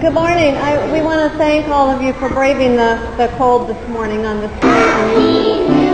Good morning. I, we want to thank all of you for braving the, the cold this morning on this very